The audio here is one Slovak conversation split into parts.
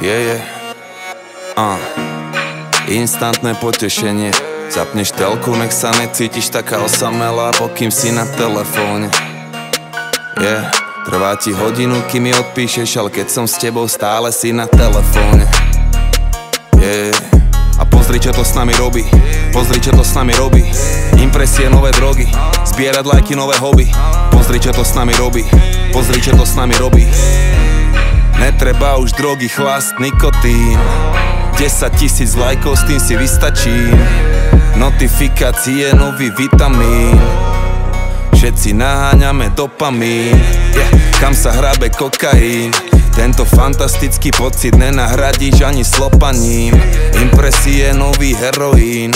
Je. Uh. Instantné potešenie. Zapneš telku, nech sa necítiš taká osamelá, pokým si na telefóne. Yeah. trvá ti hodinu, kým mi odpíšeš, ale keď som s tebou, stále si na telefóne. Yeah. a pozri, čo to s nami robí. Pozri, čo to s nami robí. Impresie, nové drogy, zbierať lajky, nové hobby. Pozri, čo to s nami robí. Pozri, čo to s nami robí. Netreba už drogy, chlast, nikotín. 10 tisíc lajkov, s tým si vystačí. Notifikácie, nový vitamín. Všetci naháňame dopamín. Yeah. Kam sa hrabe kokain tento fantastický pocit nenahradíš ani slopaním. Impresie nový heroín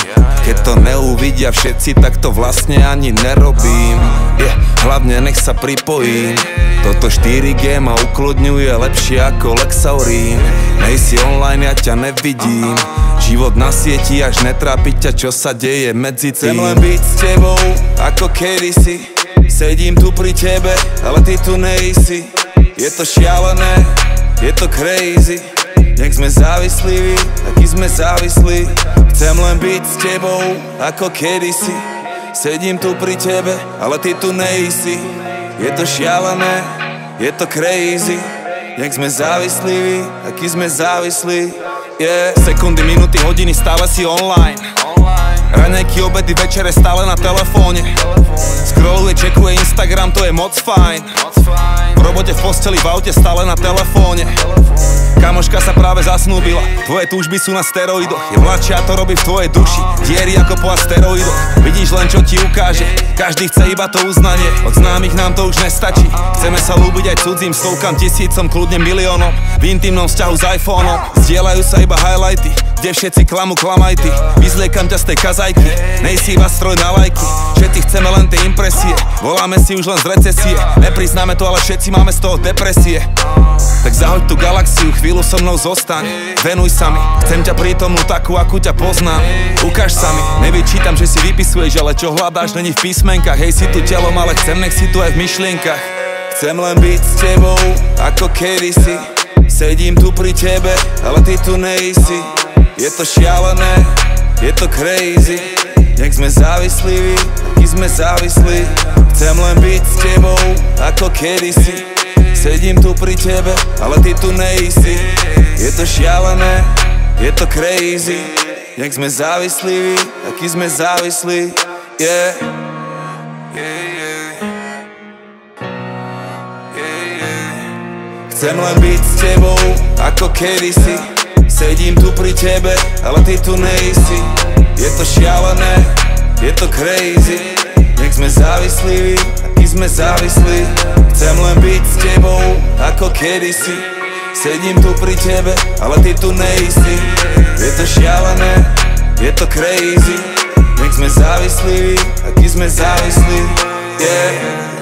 Keď to neuvidia všetci, tak to vlastne ani nerobím. Yeah, Hlavne nech sa pripojím. Toto 4G ma ukludňuje lepšie ako Lexaurín. Nej si online, ja ťa nevidím. Život na sieti, až netrápiť ťa, čo sa deje medzi tým. Chcem len byť s tebou, ako kedysi. Sedím tu pri tebe, ale ty tu nejsi. Je to šialené, je to crazy Nech sme závislí, taký sme závislí. Chcem len byť s tebou, ako kedysi. Sedím tu pri tebe, ale ty tu nejsi. Je to šialené, je to crazy. Jak sme závislí, aký sme závislí. Yeah. Sekundy, minuty, hodiny, stále si online. Raňajky, obedy, večere, stále na telefóne. Scrolluje, čekuje Instagram, to je moc fajn. V robote, v posteli, v aute, stále na telefóne Kamoška sa práve zasnúbila. Tvoje túžby sú na steroidoch. Je mladšia, to robí v tvojej duši. Diery ako po asteroidoch. Vidíš len čo ti ukáže. Každý chce iba to uznanie. Od známych nám to už nestačí. Chceme sa lúbiť aj cudzím Stovkám tisícom, kľudne miliónom. V intimnom vzťahu s iPhoneom Zdieľajú sa iba highlighty Kde všetci klamu klamaj ty Vyzliekam ťa z tej kazajky. Nejsi iba stroj na lajky. Všetci chceme impresie Voláme si už len z recesie. Nepriznáme to, ale všetci máme z toho depresie. Tak zahoď tú galaxiu chvíľu so mnou zostaň. Venuj sa mi, chcem ťa prítomnú takú, akú ťa poznám. Ukáž sa mi, nevyčítam, že si vypisuješ Ale čo hľadáš, není v písmenkách. Hej, si tu telom, ale chcem, nech si tu aj v myšlienkach. Chcem len byť s tebou, ako kedysi. Sedím tu pri tebe, ale ty tu nejsi. Je to šialené, je to crazy Nech sme závislí, aký sme závislí. Chcem len byť s tebou, ako kedysi. Sedím tu pri tebe, ale ty tu nejsi. Je to šialené, je to crazy. Jak sme závislí, aký sme závislí. Yeah. Chcem len byť s tebou, ako kedysi. Sedím tu pri tebe, ale ty tu nejsi Je to šialené, je to crazy. Jak sme závislí, aký sme závislí. Chcem len byť s tebou, ako kedysi. Sedím tu pri tebe, ale ty tu nejsi. Je to šialené, je to crazy. Nech sme závislí, aký sme závislí. Yeah